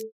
you